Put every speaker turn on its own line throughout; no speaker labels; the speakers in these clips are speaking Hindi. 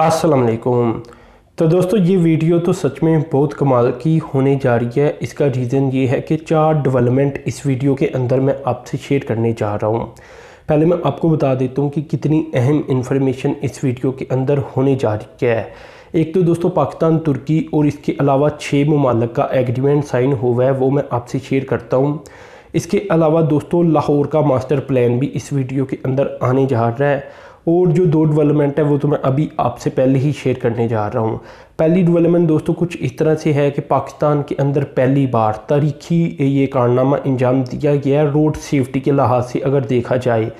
अस्सलाम वालेकुम। तो दोस्तों, ये वीडियो तो सच में बहुत कमाल की होने जा रही है। इसका रीज़न ये है कि चार डेवलपमेंट इस वीडियो के अंदर मैं आपसे शेयर करने जा रहा हूँ। पहले मैं आपको बता देता हूँ कि कितनी अहम इन्फॉर्मेशन इस वीडियो के अंदर होने जा रही है। एक तो दोस्तों, पाकिस्तान, तुर्की और इसके अलावा छः ममालक का एग्रीमेंट साइन हुआ है, वो मैं आपसे शेयर करता हूँ। इसके अलावा दोस्तों, लाहौर का मास्टर प्लान भी इस वीडियो के अंदर आने जा रहा है। और जो दो डेवलपमेंट है, वो तो मैं अभी आपसे पहले ही शेयर करने जा रहा हूँ। पहली डेवलपमेंट दोस्तों कुछ इस तरह से है कि पाकिस्तान के अंदर पहली बार तारीखी ये कारनामा अंजाम दिया गया है रोड सेफ्टी के लिहाज से अगर देखा जाए।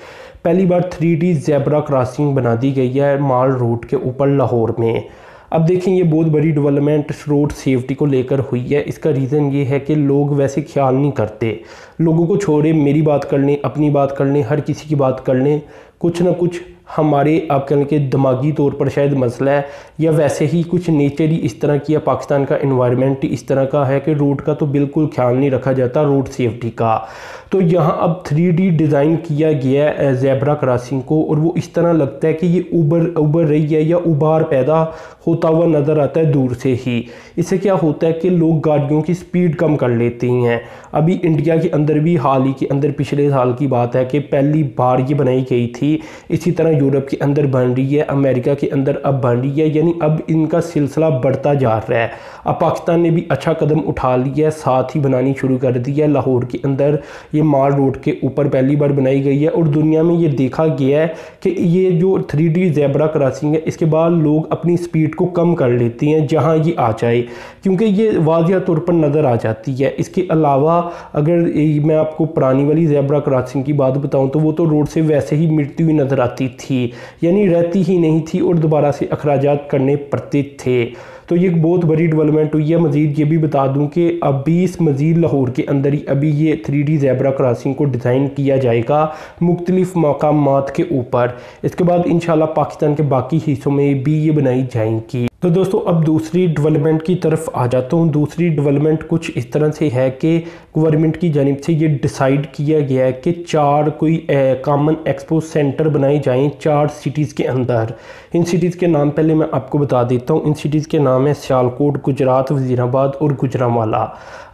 पहली बार थ्री डी जेबरा क्रॉसिंग बना दी गई है माल रोड के ऊपर लाहौर में। अब देखें, ये बहुत बड़ी डेवलपमेंट रोड सेफ्टी को लेकर हुई है। इसका रीज़न ये है कि लोग वैसे ख्याल नहीं करते। लोगों को छोड़े, मेरी बात कर लें, अपनी बात कर लें, हर किसी की बात कर लें, कुछ ना कुछ हमारे आप कहें कि दिमागी तौर पर शायद मसला है, या वैसे ही कुछ नेचर ही इस तरह की या पाकिस्तान का इन्वायरमेंट इस तरह का है कि रोड का तो बिल्कुल ख्याल नहीं रखा जाता रोड सेफ्टी का। तो यहाँ अब थ्री डिज़ाइन किया गया है जेबरा क्रॉसिंग को, और वो इस तरह लगता है कि ये उबर उबर रही है या उबार पैदा होता हुआ नज़र आता है दूर से ही। इससे क्या होता है कि लोग गाड़ियों की स्पीड कम कर लेते हैं अभी इंडिया के अंदर भी हाल ही के अंदर पिछले साल की बात है कि पहली बार ये बनाई गई थी। इसी तरह यूरोप के अंदर बन रही है, अमेरिका के अंदर अब बन रही है, यानी अब इनका सिलसिला बढ़ता जा रहा है। अब पाकिस्तान ने भी अच्छा कदम उठा लिया है, साथ ही बनानी शुरू कर दी है। लाहौर के अंदर ये माल रोड के ऊपर पहली बार बनाई गई है और दुनिया में ये देखा गया है कि ये जो थ्री डी जैबरा क्रॉसिंग है, इसके बाद लोग अपनी स्पीड को कम कर लेते हैं जहाँ ये आ जाए, क्योंकि ये वाजिया तौर पर नज़र आ जाती है। इसके अलावा अगर मैं आपको पुरानी वाली जैबरा क्रॉसिंग की बात बताऊँ तो वो तो रोड से वैसे ही मिटती हुई नज़र आती थी। यानी रहती ही नहीं थी और दोबारा से अखराज करने पड़ते थे। तो ये एक बहुत बड़ी डेवलपमेंट हुई है। मज़ीद ये भी बता दूँ कि अभी इस मज़ीद लाहौर के अंदर ही अभी ये थ्री डी जैबरा क्रॉसिंग को डिज़ाइन किया जाएगा मुख्तलिफ़ मकाम के ऊपर। इसके बाद इन पाकिस्तान के बाकी हिस्सों में भी ये बनाई जाएँगी। तो दोस्तों, अब दूसरी डेवलपमेंट की तरफ़ आ जाता हूँ। दूसरी डेवलपमेंट कुछ इस तरह से है कि गवर्नमेंट की जानब से ये डिसाइड किया गया है कि चार कोई कॉमन एक्सपो सेंटर बनाए जाएँ चार सिटीज़ के अंदर। इन सिटीज़ के नाम पहले मैं आपको बता देता हूँ। इन सिटीज़ के नाम है सियालकोट, गुजरात, वजीराबाद और गुजरावाला।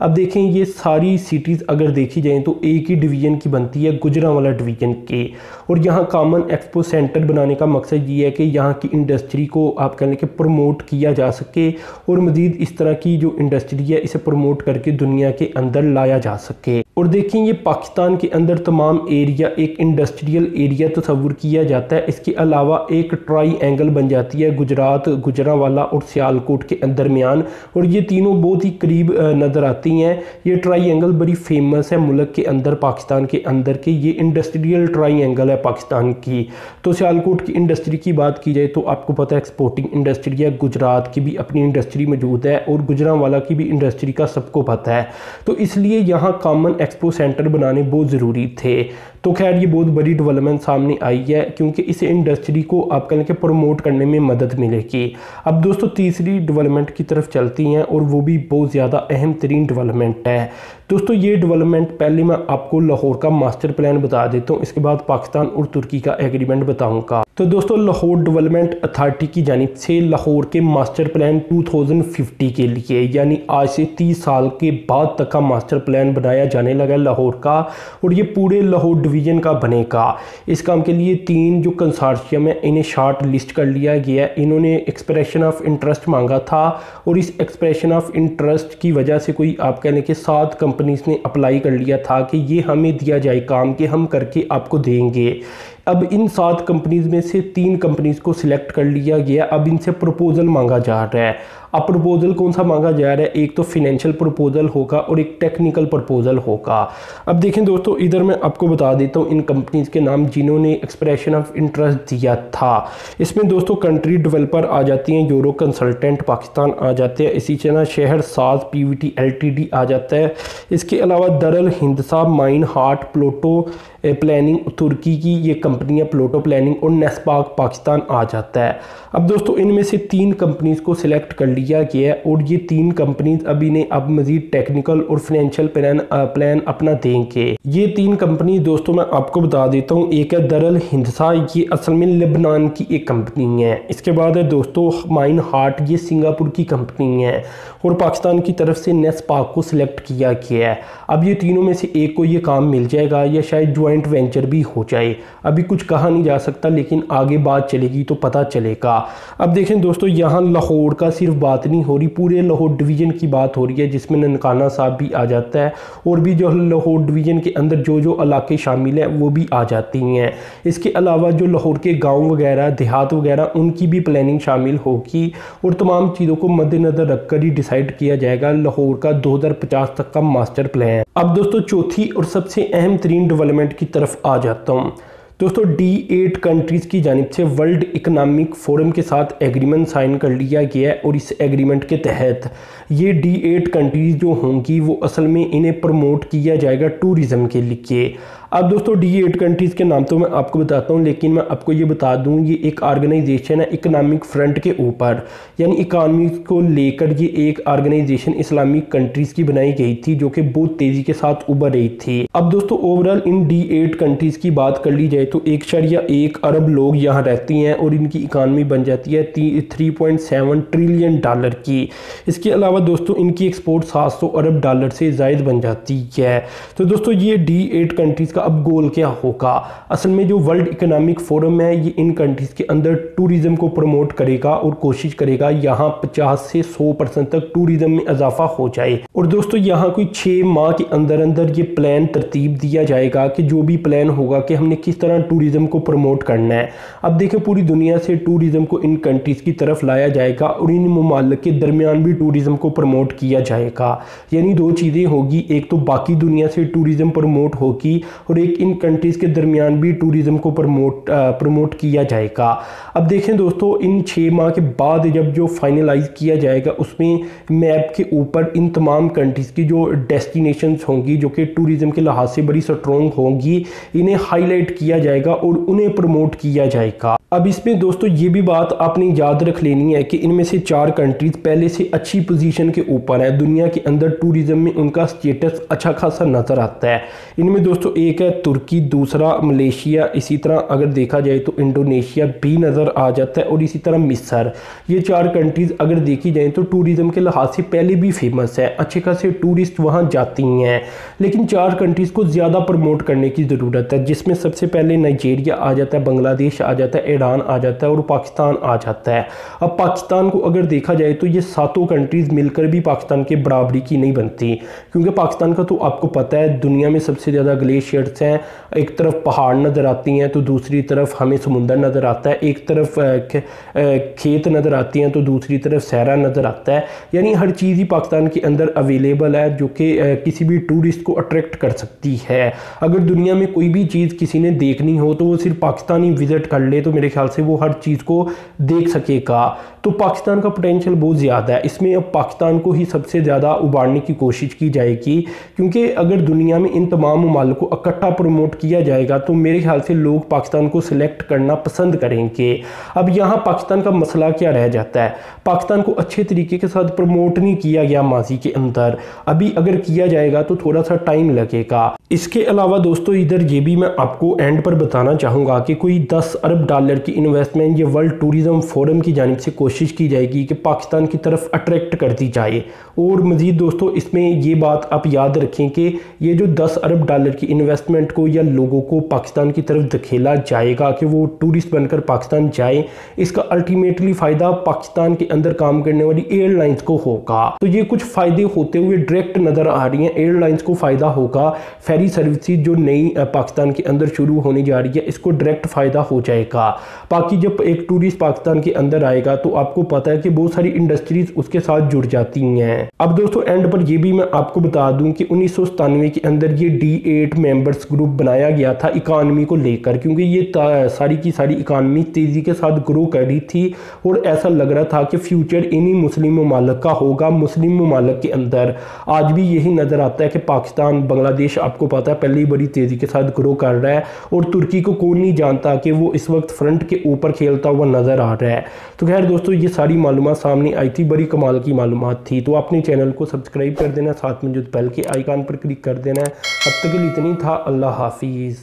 अब देखें, ये सारी सिटीज़ अगर देखी जाएँ तो एक ही डिवीज़न की बनती है, गुजरावाला डिवीज़न के। और यहाँ कामन एक्सपो सेंटर बनाने का मकसद ये है कि यहाँ की इंडस्ट्री को आप कह लें कि प्रमोट किया जा सके और मज़ीद इस तरह की जो इंडस्ट्री है, इसे प्रमोट करके दुनिया के अंदर लाया जा सके। और देखें, ये पाकिस्तान के अंदर तमाम एरिया, एक इंडस्ट्रियल एरिया तस्वुर किया जाता है। इसके अलावा एक ट्राई एंगल बन जाती है, गुजरात, गुजरावाला और सियालकोट के दरमियान और ये तीनों बहुत ही करीब नज़र आती हैं। ये ट्राई एंगल बड़ी फ़ेमस है मुल्क के अंदर, पाकिस्तान के अंदर के। ये इंडस्ट्रियल ट्राई एंगल है पाकिस्तान की। तो सियालकोट की इंडस्ट्री की बात की जाए तो आपको पता है एक्सपोर्टिंग इंडस्ट्री है गुजरात की भी अपनी इंडस्ट्री मौजूद है और गुजरावाला की भी इंडस्ट्री का सबको पता है। तो इसलिए यहाँ कॉमन एक्सपो सेंटर बनाने बहुत ज़रूरी थे। तो खैर, ये बहुत बड़ी डेवलपमेंट सामने आई है, क्योंकि इस इंडस्ट्री को आप कहें कि प्रमोट करने में मदद मिलेगी। अब दोस्तों, तीसरी डेवलपमेंट की तरफ़ चलती हैं, और वो भी बहुत ज़्यादा अहम तरीन डेवलपमेंट है। दोस्तों, ये डेवलपमेंट पहले मैं आपको लाहौर का मास्टर प्लान बता देता हूँ, इसके बाद पाकिस्तान और तुर्की का एग्रीमेंट बताऊँगा। तो दोस्तों, लाहौर डेवलपमेंट अथॉरिटी की जानब से लाहौर के मास्टर प्लान 2050 के लिए, यानी आज से 30 साल के बाद तक का मास्टर प्लान बनाया जाने लगा लाहौर का, और ये पूरे लाहौर डिवीज़न का बनेगा। इस काम के लिए तीन जो कंसार्शियम है, इन्हें शार्ट लिस्ट कर लिया गया इन्होंने एक्सप्रेशन ऑफ़ इंटरेस्ट मांगा था, और इस एक्सप्रेशन ऑफ़ इंटरेस्ट की वजह से कोई आप कहने कि सात कंपनीज़ ने अप्लाई कर लिया था कि ये हमें दिया जाए काम, कि हम करके आपको देंगे। अब इन सात कंपनीज़ में से तीन कंपनीज़ को सिलेक्ट कर लिया गया। अब इनसे प्रपोजल मांगा जा रहा है। अब प्रपोजल कौन सा मांगा जा रहा है? एक तो फिनेंशियल प्रपोजल होगा और एक टेक्निकल प्रपोजल होगा। अब देखें दोस्तों, इधर मैं आपको बता देता हूँ इन कंपनीज़ के नाम जिन्होंने एक्सप्रेशन ऑफ़ इंटरेस्ट दिया था। इसमें दोस्तों कंट्री डेवलपर आ जाती हैं यूरो कंसल्टेंट पाकिस्तान आ जाते हैं। इसी तरह शहर साज P V T L T D आ जाता है। इसके अलावा दरल, हिंदसा माइन हार्ट प्लोटो प्लानिंग, तुर्की की ये कंपनियाँ प्लोटो प्लानिंग और नेस्पाक पाकिस्तान आ जाता है। अब दोस्तों, इनमें से तीन कंपनीज़ को सिलेक्ट कर लिया गया है और ये तीन कंपनीज़ अभी ने अब मजीद टेक्निकल और फाइनेंशियल प्लान प्लान अपना देंगे। ये तीन कंपनी, दोस्तों, मैं आपको बता देता हूँ। एक है दरल हिंदसा ये असल में लेबनान की एक कंपनी है। इसके बाद है दोस्तों, माइन हार्ट, ये सिंगापुर की कंपनी है और पाकिस्तान की तरफ़ से नेस पाक को सिलेक्ट किया गया है। अब ये तीनों में से एक को ये काम मिल जाएगा या शायद ज्वाइंट वेंचर भी हो जाए। अभी कुछ कहा नहीं जा सकता, लेकिन आगे बात चलेगी तो पता चलेगा। अब देखें दोस्तों, यहाँ लाहौर का सिर्फ़ बात नहीं हो रही, पूरे लाहौर डिवीज़न की बात हो रही है, जिसमें ननकाना साहब भी आ जाता है, और भी जो लाहौर डिवीज़न के अंदर जो जो इलाके शामिल हैं, वो भी आ जाती हैं। इसके अलावा जो लाहौर के गाँव वगैरह, देहात वगैरह, उनकी भी प्लानिंग शामिल होगी, और तमाम चीज़ों को मद्देनज़र रखकर ही डिसाइड किया जाएगा लाहौर का 2050 तक का मास्टर प्लान अब दोस्तों, चौथी और सबसे अहम तरीन डेवलपमेंट की तरफ़ आ जाता हूँ। दोस्तों डी एट कंट्रीज़ की जानब से वर्ल्ड इकनॉमिक फोरम के साथ एग्रीमेंट साइन कर लिया गया है और इस एग्रीमेंट के तहत ये डी एट कंट्रीज़ जो होंगी, वो असल में इन्हें प्रमोट किया जाएगा टूरिज़्म के लिए। अब दोस्तों डी एट कंट्रीज़ के नाम तो मैं आपको बताता हूँ, लेकिन मैं आपको ये बता दूँ, ये एक ऑर्गेनाइजेशन है इकनॉमिक फ्रंट के ऊपर। यानी इकानमी को लेकर ये एक ऑर्गेनाइजेशन इस्लामिक कंट्रीज़ की बनाई गई थी, जो कि बहुत तेज़ी के साथ उभर रही थी। अब दोस्तों ओवरऑल इन डी एट कंट्रीज़ की बात कर ली जाए तो एक शरिया एक अरब लोग यहाँ रहती हैं और इनकी इकानमी बन जाती है three point seven trillion dollar की। इसके अलावा दोस्तों, इनकी एक्सपोर्ट सात सौ अरब डॉलर से जायद बन जाती है। तो दोस्तों, ये डी एट कंट्रीज़ का अब गोल क्या होगा? असल में जो वर्ल्ड इकोनॉमिक फोरम है, ये इन कंट्रीज़ के अंदर टूरिज़्म को प्रमोट करेगा और कोशिश करेगा यहाँ 50 से 100 परसेंट तक टूरिज़्म में इजाफा हो जाए। और दोस्तों, यहाँ कोई छः माह के अंदर अंदर ये प्लान तरतीब दिया जाएगा कि जो भी प्लान होगा कि हमने किस तरह टूरिज़्म को प्रमोट करना है। अब देखें पूरी दुनिया से टूरिज़्म को इन कंट्रीज़ की तरफ़ लाया जाएगा और इन ममालक के दरमियान भी टूरिज़्म को प्रमोट किया जाएगा। यानी दो चीज़ें होगी। एक तो बाकी दुनिया से टूरिज़्म प्रमोट होगी और एक इन कंट्रीज़ के दरमियान भी टूरिज़्म को प्रमोट प्रमोट किया जाएगा। अब देखें दोस्तों, इन छः माह के बाद जब जो फाइनलाइज किया जाएगा, उसमें मैप के ऊपर इन तमाम कंट्रीज़ की जो डेस्टिनेशंस होंगी, जो कि टूरिज़म के लिहाज से बड़ी स्ट्रॉन्ग होंगी, इन्हें हाईलाइट किया जाएगा और उन्हें प्रमोट किया जाएगा। अब इसमें दोस्तों, ये भी बात आपने याद रख लेनी है कि इनमें से चार कंट्रीज़ पहले से अच्छी पोजीशन के ऊपर है। दुनिया के अंदर टूरिज़्म में उनका स्टेटस अच्छा खासा नज़र आता है। इनमें दोस्तों, एक है तुर्की, दूसरा मलेशिया। इसी तरह अगर देखा जाए तो इंडोनेशिया भी नज़र आ जाता है और इसी तरह मिसर। ये चार कंट्रीज़ अगर देखी जाए तो टूरिज़्म के लिहाज से पहले भी फ़ेमस है। अच्छे खासे टूरिस्ट वहाँ जाती हैं। लेकिन चार कंट्रीज़ को ज़्यादा प्रमोट करने की ज़रूरत है, जिसमें सबसे पहले नाइजेरिया आ जाता है बांग्लादेश आ जाता है ईरान आ जाता है और पाकिस्तान आ जाता है। अब पाकिस्तान को अगर देखा जाए तो ये सातों कंट्रीज़ मिलकर भी पाकिस्तान के बराबरी की नहीं बनती, क्योंकि पाकिस्तान का तो आपको पता है दुनिया में सबसे ज़्यादा ग्लेशियर्स हैं, एक तरफ़ पहाड़ नज़र आती हैं तो दूसरी तरफ़ हमें समुंदर नज़र आता है, एक तरफ़ खेत नज़र आती हैं तो दूसरी तरफ़ सहरा नज़र आता है। यानी हर चीज़ ही पाकिस्तान के अंदर अवेलेबल है जो कि किसी भी टूरिस्ट को अट्रैक्ट कर सकती है। अगर दुनिया में कोई भी चीज़ किसी ने देखनी हो तो वो सिर्फ़ पाकिस्तान विज़िट कर ले तो मेरे ख्याल से वो हर चीज़ को देख सकेगा। तो पाकिस्तान का पोटेंशियल बहुत ज़्यादा है। इसमें अब पाकिस्तान को ही सबसे ज़्यादा उबारने की कोशिश की जाएगी, क्योंकि अगर दुनिया में इन तमाम ममाल को इकट्ठा प्रमोट किया जाएगा तो मेरे ख्याल से लोग पाकिस्तान को सिलेक्ट करना पसंद करेंगे। अब यहाँ पाकिस्तान का मसला क्या रह जाता है? पाकिस्तान को अच्छे तरीके के साथ प्रमोट नहीं किया गया माजी के अंदर। अभी अगर किया जाएगा तो थोड़ा सा टाइम लगेगा। इसके अलावा दोस्तों, इधर ये भी मैं आपको एंड पर बताना चाहूँगा कि कोई दस अरब डॉलर की इन्वेस्टमेंट ये वर्ल्ड टूरिज़्म फोरम की जानब से कोशिश की जाएगी कि पाकिस्तान की तरफ़ अट्रैक्ट कर दी जाए। और मज़ीद दोस्तों, इसमें ये बात आप याद रखें कि ये जो 10 अरब डॉलर की इन्वेस्टमेंट को या लोगों को पाकिस्तान की तरफ़ धकेला जाएगा कि वो टूरिस्ट बनकर पाकिस्तान जाए, इसका अल्टीमेटली फ़ायदा पाकिस्तान के अंदर काम करने वाली एयरलाइंस को होगा। तो ये कुछ फ़ायदे होते हुए डायरेक्ट नज़र आ रही हैं। एयरलाइंस को फ़ायदा होगा। फेरी सर्विसेज़ जो नई पाकिस्तान के अंदर शुरू होने जा रही है, इसको डायरेक्ट फ़ायदा हो जाएगा। बाकी जब एक टूरिस्ट पाकिस्तान के अंदर आएगा तो आपको पता है कि बहुत सारी इंडस्ट्रीज़ उसके साथ जुड़ जाती हैं। अब दोस्तों एंड पर ये भी मैं आपको बता दूँ कि उन्नीस सौ सतानवे के अंदर ये डी एट मेंबर्स ग्रुप बनाया गया था इकानमी को लेकर, क्योंकि ये सारी की सारी इकानमी तेज़ी के साथ ग्रो कर रही थी और ऐसा लग रहा था कि फ्यूचर इन्हीं मुस्लिम ममालक का होगा, मुस्लिम ममालक के अंदर। आज भी यही नज़र आता है कि पाकिस्तान, बांग्लादेश, आपको पता है, पहले ही बड़ी तेज़ी के साथ ग्रो कर रहा है और तुर्की को कौन नहीं जानता कि वो इस वक्त फ्रंट के ऊपर खेलता हुआ नज़र आ रहा है। तो खैर दोस्तों दोस्तों, ये सारी मालूम सामने आई थी, बड़ी कमाल की मालूम थी। तो आपने चैनल को सब्सक्राइब कर देना, साथ में जो बेल के आइकान पर क्लिक कर देना है। अब तक के लिए इतनी था, अल्लाह हाफिज़।